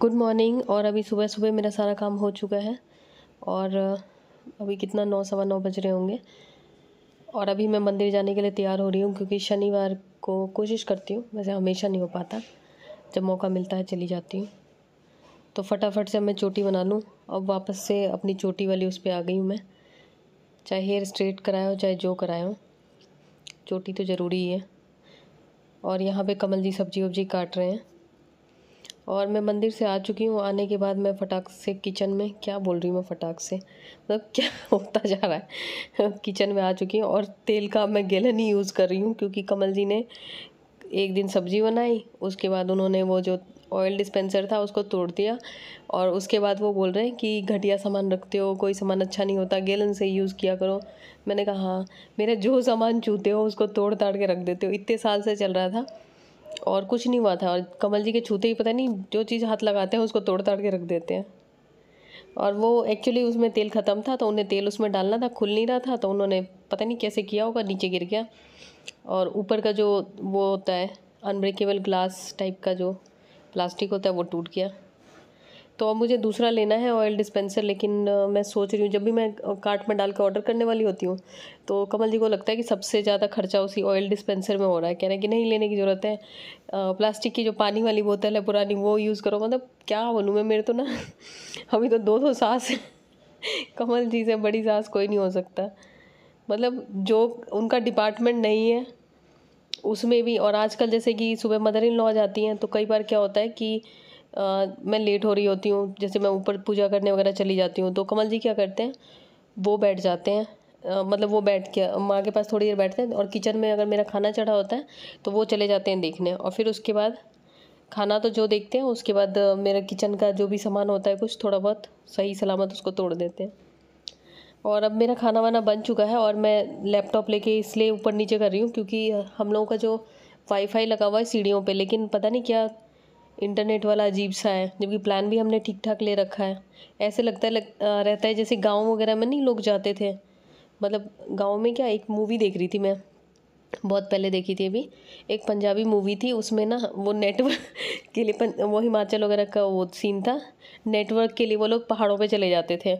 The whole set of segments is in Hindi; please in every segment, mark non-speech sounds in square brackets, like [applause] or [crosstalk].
गुड मॉर्निंग और अभी सुबह सुबह मेरा सारा काम हो चुका है, और अभी कितना नौ सवा नौ बज रहे होंगे, और अभी मैं मंदिर जाने के लिए तैयार हो रही हूँ, क्योंकि शनिवार को कोशिश करती हूँ, वैसे हमेशा नहीं हो पाता, जब मौका मिलता है चली जाती हूँ। तो फटाफट से मैं चोटी बना लूँ, अब वापस से अपनी चोटी वाली उस पर आ गई हूँ मैं, चाहे हेयर स्ट्रेट कराया हो, चाहे जो कराया हो, चोटी तो ज़रूरी ही है, और यहाँ पे कमल जी सब्ज़ी वब्जी काट रहे हैं। और मैं मंदिर से आ चुकी हूँ। आने के बाद मैं फटाक से किचन में, क्या बोल रही हूँ मैं फटाक से? मतलब क्या [laughs] होता जा रहा है? किचन में आ चुकी हूँ और तेल का मैं गैलन ही यूज़ कर रही हूँ क्योंकि कमल जी ने एक दिन सब्ज़ी बनाई, उसके बाद उन्होंने वो जो ऑयल डिस्पेंसर था उसको तोड़ दिया और उसके बाद वो बोल रहे हैं कि घटिया सामान रखते हो, कोई सामान अच्छा नहीं होता, गैलन से यूज़ किया करो। मैंने कहा हाँ मेरे जो सामान चूते हो उसको तोड़ ताड़ के रख देते हो। इतने साल से चल रहा था। और कुछ नहीं हुआ था और कमल जी के छूते ही पता नहीं जो चीज़ हाथ लगाते हैं उसको तोड़ ताड़ के रख देते हैं। और वो एक्चुअली उसमें तेल ख़त्म था तो उन्हें तेल उसमें डालना था, खुल नहीं रहा था तो उन्होंने पता नहीं कैसे किया होगा, नीचे गिर गया। और ऊपर का जो वो होता है अनब्रेकेबल ग्लास टाइप का जो प्लास्टिक होता है वो टूट गया। तो अब मुझे दूसरा लेना है ऑयल डिस्पेंसर लेकिन मैं सोच रही हूँ, जब भी मैं कार्ट में डाल के ऑर्डर करने वाली होती हूँ तो कमल जी को लगता है कि सबसे ज़्यादा खर्चा उसी ऑयल डिस्पेंसर में हो रहा है। कह रहे हैं कि नहीं, लेने की ज़रूरत है। प्लास्टिक की जो पानी वाली बोतल है पुरानी, वो यूज़ करो। मतलब क्या बोलूँ मैं, मेरे तो ना, [laughs] अभी तो दो सौ सास [laughs] कमल जी से बड़ी सास कोई नहीं हो सकता। मतलब जो उनका डिपार्टमेंट नहीं है, उसमें भी, और आजकल जैसे कि सुबह मदर इन लॉ जाती हैं तो कई बार क्या होता है कि मैं लेट हो रही होती हूँ, जैसे मैं ऊपर पूजा करने वगैरह चली जाती हूँ तो कमल जी क्या करते हैं? वो बैठ जाते हैं। मतलब वो बैठ के माँ के पास थोड़ी देर बैठते हैं और किचन में अगर मेरा खाना चढ़ा होता है तो वो चले जाते हैं देखने। और फिर उसके बाद खाना तो जो देखते हैं, उसके बाद मेरा किचन का जो भी सामान होता है, कुछ थोड़ा बहुत सही सलामत उसको तोड़ देते हैं। और अब मेरा खाना वाना बन चुका है और मैं लैपटॉप लेके इसलिए ऊपर नीचे कर रही हूँ, क्योंकि हम लोगों का जो वाईफाई लगा हुआ है सीढ़ियों पे, लेकिन पता नहीं क्या इंटरनेट वाला अजीब सा है जबकि प्लान भी हमने ठीक ठाक ले रखा है। ऐसे लगता है लग, रहता है जैसे गाँव वगैरह में नहीं लोग जाते थे। मतलब गाँव में क्या एक मूवी देख रही थी मैं बहुत पहले देखी थी अभी। एक पंजाबी मूवी थी उसमें ना वो नेटवर्क [laughs] के लिए पन, वो हिमाचल वगैरह का वो सीन था। नेटवर्क के लिए वो लोग पहाड़ों पे चले जाते थे।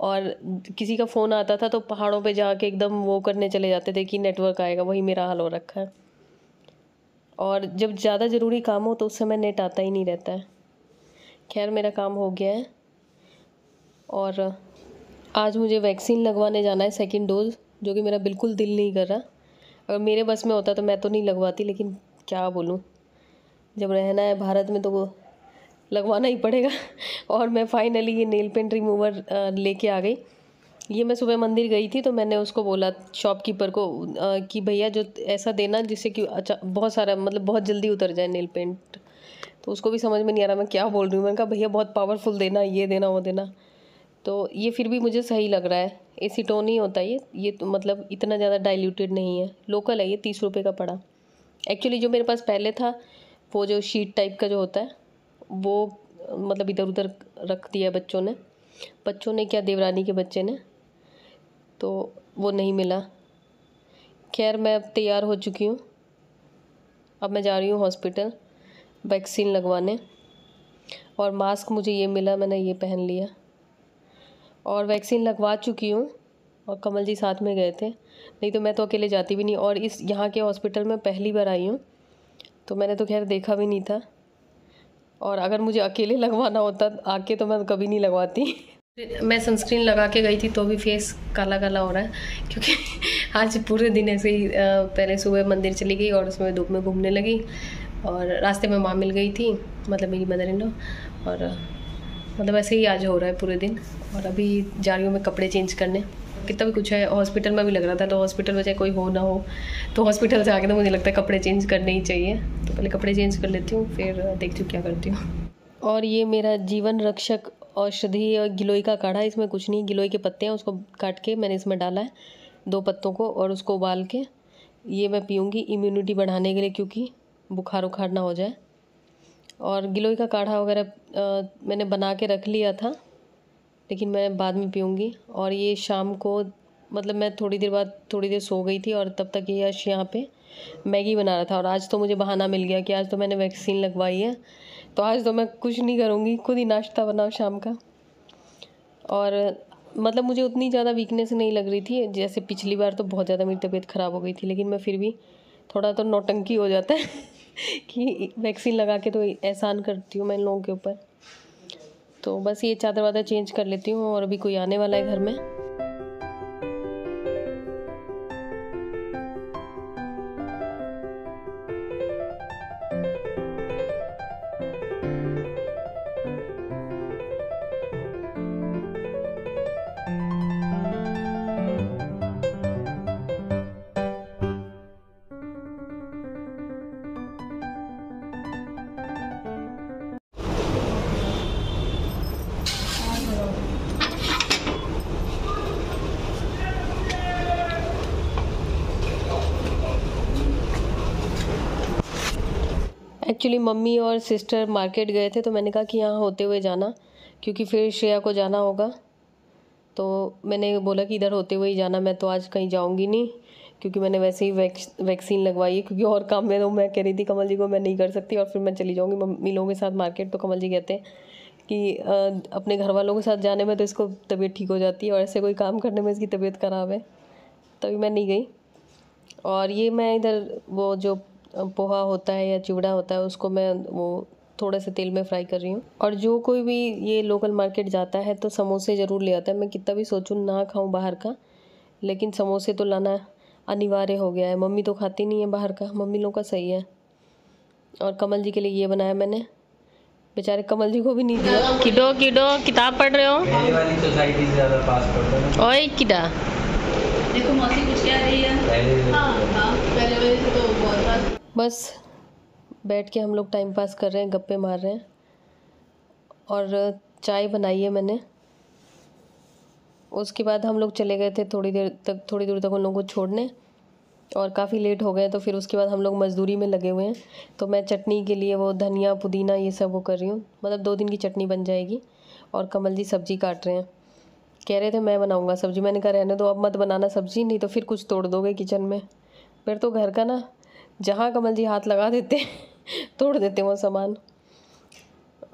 और किसी का फ़ोन आता था तो पहाड़ों पे जाके एकदम वो करने चले जाते थे कि नेटवर्क आएगा वही मेरा हाल हो रखा है। और जब ज़्यादा ज़रूरी काम हो तो उस समय नेट आता ही नहीं रहता है। खैर, मेरा काम हो गया है। और आज मुझे वैक्सीन लगवाने जाना है सेकेंड डोज़ जो कि मेरा बिल्कुल दिल नहीं कर रहा। अगर मेरे बस में होता तो मैं तो नहीं लगवाती, लेकिन क्या बोलूँ? जब रहना है भारत में तो वो लगवाना ही पड़ेगा। [laughs] और मैं फाइनली ये नेल पेंट रिमूवर लेके आ गई। ये मैं सुबह मंदिर गई थी तो मैंने उसको बोला शॉपकीपर को आ, कि भैया जो ऐसा देना जिससे कि अच्छा बहुत सारा मतलब बहुत जल्दी उतर जाए नेल पेंट तो उसको भी समझ में नहीं आ रहा मैं क्या बोल रही हूँ। मैंने कहा भैया बहुत पावरफुल देना ये देना वो देना। तो ये फिर भी मुझे सही लग रहा है। एसीटोन ही होता है ये ये तो मतलब इतना ज़्यादा डाइल्यूटेड नहीं है। लोकल है ये तीस रुपये का पड़ा। एक्चुअली जो मेरे पास पहले था वो जो शीट टाइप का जो होता है वो मतलब इधर उधर रख दिया बच्चों ने। बच्चों ने क्या देवरानी के बच्चे ने? तो वो नहीं मिला। खैर, मैं अब तैयार हो चुकी हूँ। अब मैं जा रही हूँ हॉस्पिटल वैक्सीन लगवाने। और मास्क मुझे ये मिला, मैंने ये पहन लिया। और वैक्सीन लगवा चुकी हूँ। और कमल जी साथ में गए थे। नहीं तो मैं तो अकेले जाती भी नहीं। और इस यहाँ के हॉस्पिटल में पहली बार आई हूँ। तो मैंने तो खैर देखा भी नहीं था। और अगर मुझे अकेले लगवाना होता, आके तो मैं कभी नहीं लगवाती। मैं सनस्क्रीन लगा के गई थी तो भी फेस काला काला हो रहा है, क्योंकि [laughs] आज पूरे दिन ऐसे ही पहले सुबह मंदिर चली गई और उसमें धूप में घूमने लगी और रास्ते में माँ मिल गई थी मतलब मेरी मदर इन और मतलब ऐसे ही आज हो रहा है पूरे दिन और अभी जा रही हूँ मैं कपड़े चेंज करने। कितना भी कुछ है हॉस्पिटल में भी लग रहा था तो हॉस्पिटल में चाहे कोई हो ना हो तो हॉस्पिटल से आके तो मुझे लगता है कपड़े चेंज करने ही चाहिए। तो पहले कपड़े चेंज कर लेती हूँ, फिर देखती हूँ क्या करती हूँ। और ये मेरा जीवन रक्षक औषधि और गिलोई का काढ़ा, इसमें कुछ नहीं गिलोई के पत्ते हैं, उसको काट के मैंने इसमें डाला है, दो पत्तों को और उसको उबाल के। ये मैं पीऊँगी इम्यूनिटी बढ़ाने के लिए क्योंकि बुखार उखार ना हो जाए। और गिलोई का काढ़ा वगैरह मैंने बना के रख लिया था, लेकिन मैं बाद में पीऊँगी। और ये शाम को मतलब मैं थोड़ी देर बाद, थोड़ी देर सो गई थी और तब तक ये यश यहाँ पे मैगी बना रहा था। और आज तो मुझे बहाना मिल गया कि आज तो मैंने वैक्सीन लगवाई है। तो आज तो मैं कुछ नहीं करूँगी, खुद ही नाश्ता बनाओ शाम का। और मतलब मुझे उतनी ज़्यादा वीकनेस नहीं लग रही थी, जैसे पिछली बार तो बहुत ज़्यादा मेरी तबीयत ख़राब हो गई थी, लेकिन मैं फिर भी थोड़ा तो नौटंकी हो जाता है [laughs] कि वैक्सीन लगा के तो एहसान करती हूँ मैं इन लोगों के ऊपर। तो बस ये चादर वादर चेंज कर लेती हूँ और अभी कोई आने वाला है घर में। एक्चुअली मम्मी और सिस्टर मार्केट गए थे तो मैंने कहा कि यहाँ होते हुए जाना, क्योंकि फिर श्रेया को जाना होगा। तो मैंने बोला कि इधर होते हुए ही जाना, मैं तो आज कहीं जाऊँगी नहीं, क्योंकि मैंने वैसे ही वैक्स, वैक्सीन लगवाई है क्योंकि और काम में तो मैं कह रही थी, कमल जी को मैं नहीं कर सकती और फिर मैं चली जाऊँगी। मम्मी लोगों के साथ मार्केट तो कमल जी कहते हैं कि अपने घर वालों के साथ जाने में तो इसको तबीयत ठीक हो जाती है और ऐसे कोई काम करने में इसकी तबीयत ख़राब है। तभी मैं नहीं गई। और ये मैं इधर वो जो पोहा होता है या चिवड़ा होता है उसको मैं वो थोड़े से तेल में फ्राई कर रही हूँ। और जो कोई भी ये लोकल मार्केट जाता है तो समोसे ज़रूर ले आता है। मैं कितना भी सोचूँ ना खाऊँ बाहर का लेकिन समोसे तो लाना अनिवार्य हो गया है। मम्मी तो खाती नहीं है बाहर का। मम्मी लोग का सही है। और कमल जी के लिए ये बनाया मैंने। बेचारे कमल जी को भी नहीं दिया। किडो किडो किताब पढ़ रहे हो? ओए किडा। देखो मौसी कुछ कह रही है। हाँ हाँ पहले वाली तो बहुत बस बैठ के हम लोग टाइम पास कर रहे हैं, गप्पे मार रहे हैं। और चाय बनाई है मैंने। उसके बाद हम लोग चले गए थे थोड़ी देर तक, थोड़ी दूर तक उन लोगों को छोड़ने। और काफ़ी लेट हो गए तो फिर उसके बाद हम लोग मज़दूरी में लगे हुए हैं। तो मैं चटनी के लिए वो धनिया, पुदीना ये सब वो कर रही हूँ। मतलब दो दिन की चटनी बन जाएगी और कमल जी सब्ज़ी काट रहे हैं। कह रहे थे मैं बनाऊँगा सब्ज़ी। मैंने कहा, रहने दो, अब मत बनाना सब्ज़ी, नहीं तो फिर कुछ तोड़ दोगे किचन में। फिर तो घर का ना जहाँ कमल जी हाथ लगा देते तोड़ देते वो सामान।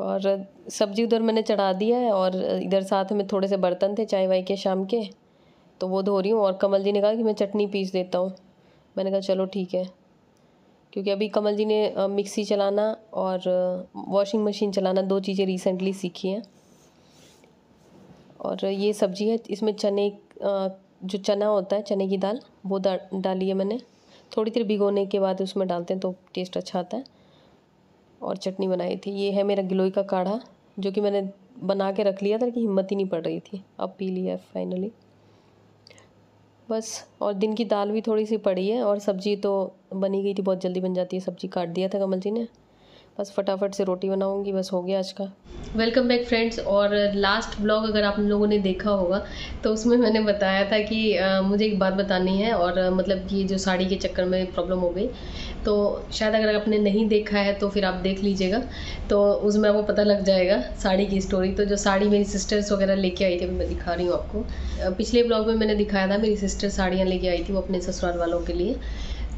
और सब्ज़ी उधर मैंने चढ़ा दिया है और इधर साथ में थोड़े से बर्तन थे चाय वाय के शाम के तो वो धो रही हूँ और कमल जी ने कहा कि मैं चटनी पीस देता हूँ। मैंने कहा, चलो ठीक है। क्योंकि अभी कमल जी ने मिक्सी चलाना और वॉशिंग मशीन चलाना दो चीज़ें रिसेंटली सीखी हैं। और ये सब्ज़ी है, इसमें चने जो चना होता है, चने की दाल, वो डाली है मैंने। थोड़ी देर भिगोने के बाद उसमें डालते हैं तो टेस्ट अच्छा आता है। और चटनी बनाई थी। ये है मेरा गिलोई का काढ़ा, जो कि मैंने बना के रख लिया था कि हिम्मत ही नहीं पड़ रही थी। अब पी लिया फाइनली बस, और दिन की दाल भी थोड़ी सी पड़ी है, और सब्ज़ी तो बनी गई थी, बहुत जल्दी बन जाती है, सब्ज़ी काट दिया था कमल जी ने। बस फटाफट से रोटी बनाऊँगी बस हो गया आज का। वेलकम बैक फ्रेंड्स और लास्ट ब्लॉग अगर आप लोगों ने देखा होगा तो उसमें मैंने बताया था कि आ, मुझे एक बात बतानी है और आ, मतलब ये जो साड़ी के चक्कर में प्रॉब्लम हो गई। तो शायद अगर आपने नहीं देखा है तो फिर आप देख लीजिएगा। तो उसमें आपको पता लग जाएगा साड़ी की स्टोरी तो जो साड़ी मेरी सिस्टर्स वगैरह लेके आई थी मैं दिखा रही हूँ आपको। पिछले ब्लॉग में मैंने दिखाया था मेरी सिस्टर साड़ियाँ लेके आई थी वो अपने ससुराल वालों के लिए।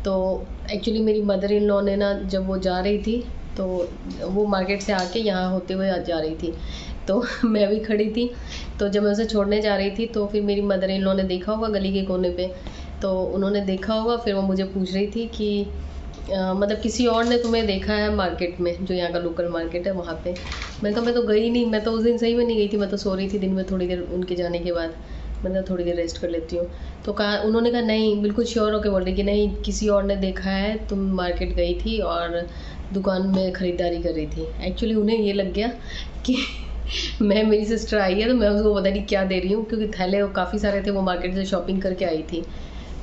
तो एक्चुअली मेरी मदर इन लॉ ने ना जब वो जा रही थी तो वो मार्केट से आके यहाँ होते हुए जा रही थी। तो [laughs] मैं भी खड़ी थी। तो जब मैं उसे छोड़ने जा रही थी तो फिर मेरी मदर इन ने देखा होगा गली के कोने पे। तो उन्होंने देखा होगा फिर वो मुझे पूछ रही थी कि आ, मतलब किसी और ने तुम्हें देखा है मार्केट में जो यहाँ का लोकल मार्केट है वहाँ पे? मैं कहा मैं तो गई नहीं मैं तो उस दिन सही में नहीं गई थी मैं तो सो रही थी दिन में थोड़ी देर उनके जाने के बाद। मतलब थोड़ी देर रेस्ट कर लेती हूँ। तो कहा उन्होंने कहा नहीं बिल्कुल श्योर होकर बोल रही कि नहीं किसी और ने देखा है तुम मार्केट गई थी और दुकान में ख़रीदारी कर रही थी। एक्चुअली उन्हें ये लग गया कि [laughs] मैं, मेरी सिस्टर आई है तो मैं उसको पता नहीं क्या दे रही हूँ, क्योंकि थैले काफ़ी सारे थे, वो मार्केट से शॉपिंग करके आई थी।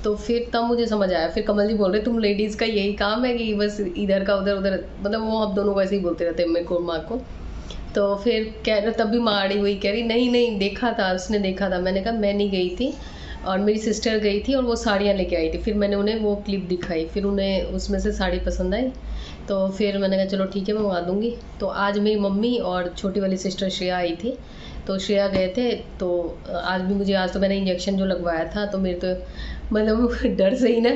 तो फिर तब मुझे समझ आया। फिर कमल जी बोल रहे, तुम लेडीज़ का यही काम है कि बस इधर का उधर उधर। मतलब वो आप दोनों को ऐसे ही बोलते रहते हैं, मेरे को, माँ को। तो फिर कह रहे, तब भी माँ अड़ी हुई, कह रही, नहीं नहीं, देखा था, उसने देखा था। मैंने कहा, मैं नहीं गई थी। और मेरी सिस्टर गई थी और वो साड़ियाँ लेके आई थी। फिर मैंने उन्हें वो क्लिप दिखाई। फिर उन्हें उसमें से साड़ी पसंद आई। तो फिर मैंने कहा, चलो ठीक है, मैं मंगा दूँगी। तो आज मेरी मम्मी और छोटी वाली सिस्टर श्रेया आई थी। तो श्रेया गए थे तो आज भी मुझे, आज तो मैंने इंजेक्शन जो लगवाया था तो मेरे तो मतलब [laughs] डर से ही ना,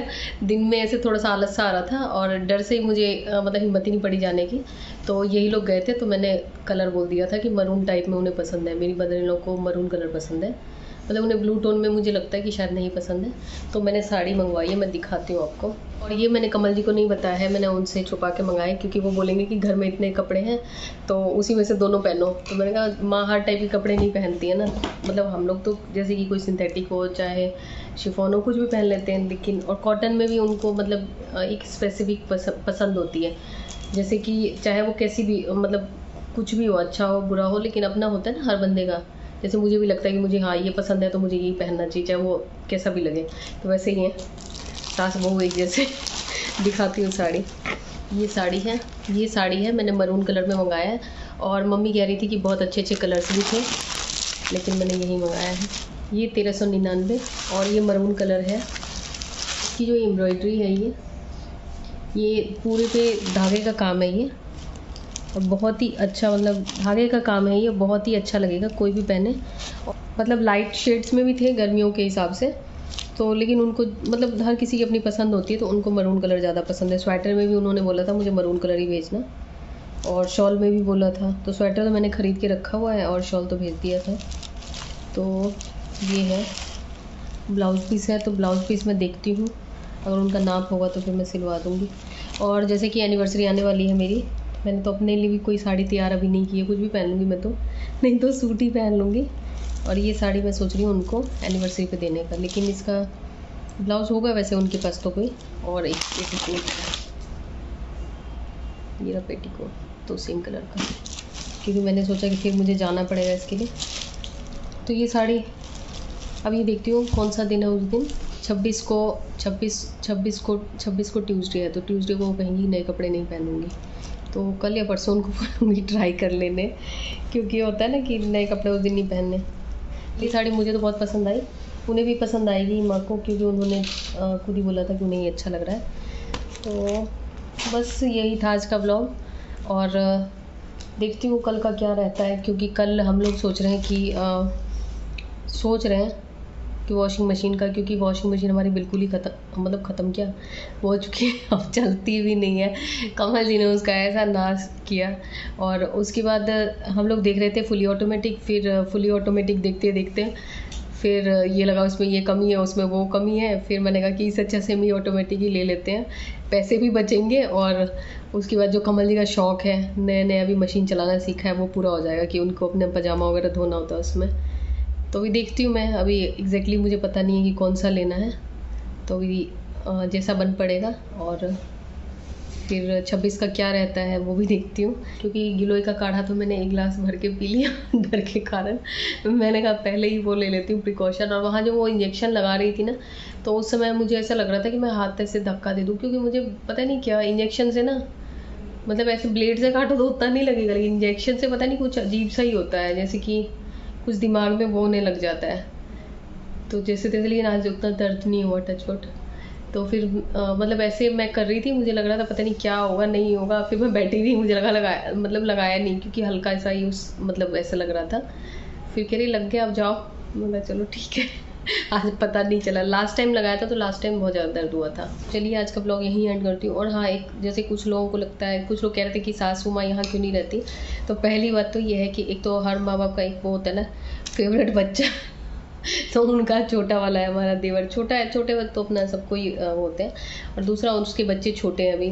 दिन में ऐसे थोड़ा सा आलस सा आ रहा था और डर से ही मुझे मतलब हिम्मत ही नहीं पड़ी जाने की। तो यही लोग गए थे तो मैंने कलर बोल दिया था कि मरून टाइप में उन्हें पसंद है। मेरी मदर लोग को मरून कलर पसंद है। मतलब उन्हें ब्लू टोन में मुझे लगता है कि शायद नहीं पसंद है। तो मैंने साड़ी मंगवाई है, मैं दिखाती हूँ आपको। और ये मैंने कमल जी को नहीं बताया है, मैंने उनसे छुपा के मंगाए क्योंकि वो बोलेंगे कि घर में इतने कपड़े हैं तो उसी में से दोनों पहनो। तो मैंने कहा, माँ, हर टाइप के कपड़े नहीं पहनती है ना? मतलब हम लोग तो जैसे कि कोई सिंथेटिक हो, चाहे शिफोन हो, कुछ भी पहन लेते हैं, लेकिन और कॉटन में भी उनको मतलब एक स्पेसिफिक पसंद होती है। जैसे कि चाहे वो कैसी भी मतलब कुछ भी हो अच्छा हो, बुरा हो, लेकिन अपना होता है ना हर बंदे का। जैसे मुझे भी लगता है कि मुझे हाँ ये पसंद है तो मुझे यही पहनना चाहिए, चाहे वो कैसा भी लगे। तो वैसे ही है। सास बहू एक जैसे [laughs] दिखाती हूँ साड़ी। ये साड़ी है। ये साड़ी है, मैंने मरून कलर में मंगाया है। और मम्मी कह रही थी कि बहुत अच्छे अच्छे कलर्स भी थे, लेकिन मैंने यही मंगाया है। ये तेरह सौ निन्यानवे, और ये मरून कलर है। इसकी जो एम्ब्रॉयडरी है ये ये पूरे पे धागे का काम है ये। बहुत ही अच्छा मतलब धागे का काम है ये, बहुत ही अच्छा लगेगा, कोई भी पहने। मतलब लाइट शेड्स में भी थे गर्मियों के हिसाब से तो लेकिन उनको मतलब हर किसी की अपनी पसंद होती है तो उनको मरून कलर ज़्यादा पसंद है। स्वेटर में भी उन्होंने बोला था, मुझे मरून कलर ही भेजना। और शॉल में भी बोला था तो स्वेटर तो मैंने ख़रीद के रखा हुआ है, और शॉल तो भेज दिया था। तो ये है। ब्लाउज़ पीस है तो ब्लाउज़ पीस मैं देखती हूँ। अगर उनका नाप होगा तो फिर मैं सिलवा दूँगी। और जैसे कि एनिवर्सरी आने वाली है मेरी मैंने तो अपने लिए भी कोई साड़ी तैयार अभी नहीं की है, कुछ भी पहन लूँगी मैं तो। नहीं तो सूट ही पहन लूँगी। और ये साड़ी मैं सोच रही हूँ उनको एनिवर्सरी पे देने का, लेकिन इसका ब्लाउज़ होगा वैसे उनके पास तो कोई। और एक पेटीकोट रहा पेटीकोट तो सेम कलर का। क्योंकि मैंने सोचा कि फिर मुझे जाना पड़ेगा इसके लिए। तो ये साड़ी, अब ये देखती हूँ कौन सा दिन है उस दिन। छब्बीस को, छब्बीस छब्बीस को छब्बीस को ट्यूसडे है तो ट्यूसडे को कहीं नए कपड़े नहीं पहनूँगी। तो कल या परसों उनको बोलूँगी ट्राई कर लेने। क्योंकि होता है ना कि नए कपड़े उस दिन नहीं पहनने। ये साड़ी मुझे तो बहुत पसंद आई। उन्हें भी पसंद आएगी माँ को क्योंकि उन्होंने खुद ही बोला था कि उन्हें ये अच्छा लग रहा है। तो बस यही था आज का ब्लॉग और देखती हूँ कल का क्या रहता है क्योंकि कल हम लोग सोच रहे हैं कि आ, सोच रहे हैं कि वॉशिंग मशीन का, क्योंकि वॉशिंग मशीन हमारी बिल्कुल ही ख़त्म मतलब ख़त्म क्या? हो चुकी है अब चलती भी नहीं है। कमल जी ने उसका ऐसा नाश किया। और उसके बाद हम लोग देख रहे थे फुली ऑटोमेटिक फिर फुली ऑटोमेटिक देखते देखते, फिर ये लगा उसमें ये कमी है, उसमें वो कमी है। फिर मैंने कहा कि इस अच्छा सेमी ऑटोमेटिक ही ले लेते हैं। पैसे भी बचेंगे और उसके बाद जो कमल जी का शौक़ है नया नया अभी मशीन चलाना सीखा है, वो पूरा हो जाएगा कि उनको अपने पजामा वगैरह धोना होता है उसमें। तो अभी देखती हूँ मैं, अभी एग्जैक्टली exactly मुझे पता नहीं है कि कौन सा लेना है। तो अभी जैसा बन पड़ेगा और फिर छब्बीस का क्या रहता है वो भी देखती हूँ। क्योंकि गिलोय का काढ़ा तो मैंने एक गिलास भर के पी लिया [laughs] डर के कारण। मैंने कहा पहले ही वो ले लेती हूँ प्रिकॉशन और वहाँ जो वो इंजेक्शन लगा रही थी ना तो उस समय मुझे ऐसा लग रहा था कि मैं हाथ से धक्का दे दूँ, क्योंकि मुझे पता नहीं क्या इंजेक्शन से ना मतलब ऐसे ब्लेड से काटो तो उतना नहीं लगेगा, लेकिन इंजेक्शन से पता नहीं कुछ अजीब सा ही होता है, जैसे कि कुछ दिमाग में वो होने लग जाता है। तो जैसे तैसे लेकिन आज उतना दर्द नहीं हुआ टच वट तो फिर आ, मतलब ऐसे मैं कर रही थी मुझे लग रहा था पता नहीं क्या होगा नहीं होगा। फिर मैं बैठी थी मुझे लगा लगाया मतलब लगाया नहीं क्योंकि हल्का सा ही उस मतलब ऐसा लग रहा था। फिर कह रही लग गया अब जाओ। मतलब चलो ठीक है। आज पता नहीं चला। लास्ट टाइम लगाया था तो लास्ट टाइम बहुत ज़्यादा दर्द हुआ था। चलिए, आज का ब्लॉग यहीं एंड करती हूँ। और हाँ एक जैसे कुछ लोगों को लगता है, कुछ लोग कह रहे थे कि सासू माँ यहाँ क्यों नहीं रहती? तो पहली बात तो ये है कि एक तो हर माँ बाप का एक वो होता है ना फेवरेट बच्चा। [laughs] तो उनका छोटा वाला है हमारा देवर। छोटा है, छोटे वक्त तो अपना सबको ही होते हैं। और दूसरा, उसके बच्चे छोटे हैं अभी।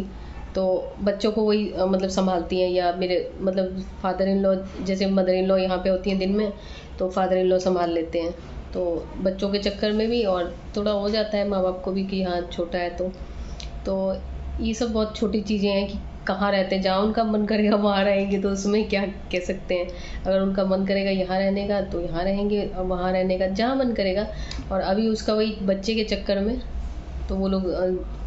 तो बच्चों को वही मतलब संभालती हैं या मेरे मतलब फादर इन लॉ जैसे मदर इन लॉ यहाँ पे होती हैं दिन में तो फादर इन लॉ संभाल लेते हैं। तो बच्चों के चक्कर में भी और थोड़ा हो जाता है माँ बाप को भी कि हाँ छोटा है तो। तो ये सब बहुत छोटी चीज़ें हैं कि कहाँ रहते हैं। जहाँ उनका मन करेगा, वहाँ रहेंगे तो उसमें क्या कह सकते हैं। अगर उनका मन करेगा यहाँ रहने का तो यहाँ रहेंगे और वहाँ रहने का, जहाँ मन करेगा। और अभी उसका वही बच्चे के चक्कर में तो वो लोग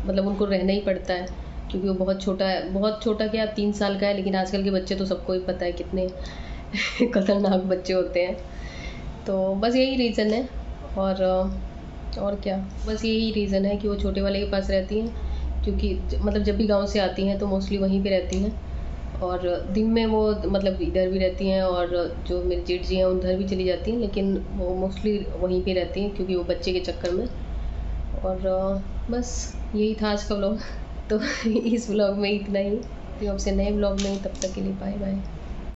मतलब उनको रहना ही पड़ता है। क्योंकि वो बहुत छोटा है। बहुत छोटा क्या, तीन साल का है, लेकिन आजकल के बच्चे तो सबको ही पता है कितने [laughs] खतरनाक बच्चे होते हैं। तो बस यही रीज़न है। और और क्या? बस यही रीज़न है कि वो छोटे वाले के पास रहती हैं, क्योंकि मतलब जब भी गाँव से आती हैं तो मोस्टली वहीं पे रहती हैं। और दिन में वो मतलब इधर भी रहती हैं और जो मेरी जेठ जी हैं, उधर भी चली जाती हैं, लेकिन वो मोस्टली वहीं पे रहती हैं, क्योंकि वो बच्चे के चक्कर में। और बस यही था आज का ब्लॉग [laughs] तो इस ब्लॉग में इतना ही। फिर आपसे नए ब्लॉग में तब तक के लिए बाय बाय